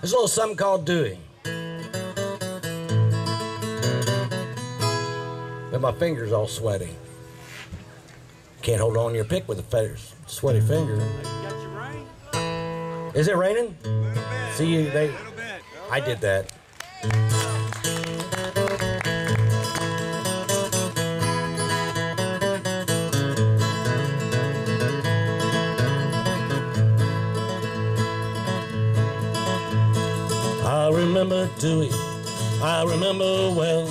There's a little something called Dewey. But my finger's all sweaty. Can't hold on to your pick with a sweaty finger. Got your rain? Is it raining? See you. They. I did that. Remember Dewey, I remember well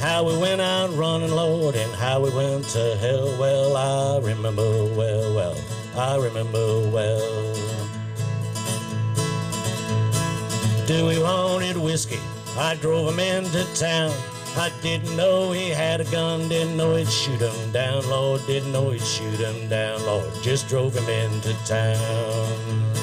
how we went out running, Lord, and how we went to hell. Well, I remember well, well, I remember well. Dewey wanted whiskey. I drove him into town. I didn't know he had a gun, didn't know he'd shoot him down, Lord, didn't know he'd shoot him down, Lord, just drove him into town.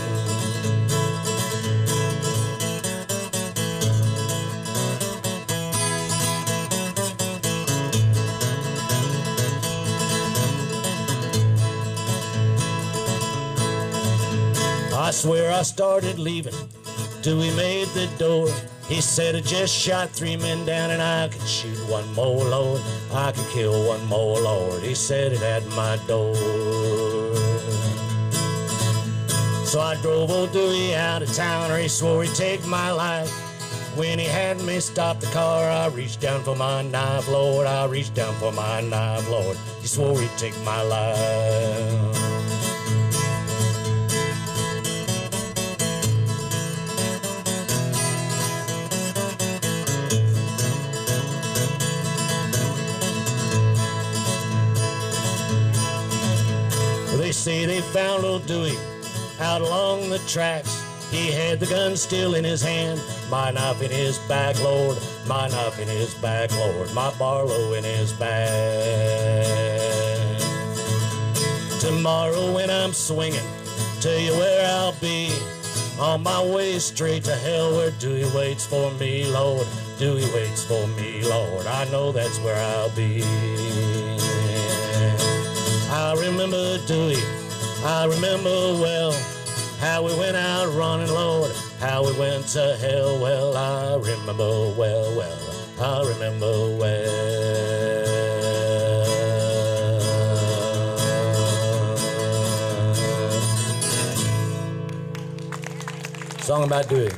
I swear I started leaving till we made the door. He said I just shot three men down and I could shoot one more, Lord. I could kill one more, Lord. He said it at my door. So I drove old Dewey out of town, or he swore he'd take my life. When he had me stop the car, I reached down for my knife, Lord. I reached down for my knife, Lord. He swore he'd take my life. Say they found old Dewey out along the tracks. He had the gun still in his hand, my knife in his back, Lord, my knife in his back, Lord, my Barlow in his back. Tomorrow when I'm swinging, tell you where I'll be. On my way straight to hell where Dewey waits for me, Lord. Dewey waits for me, Lord. I know that's where I'll be. I remember Dewey, I remember well how we went out running, Lord, how we went to hell. Well, I remember well, well, I remember well. Song about Dewey.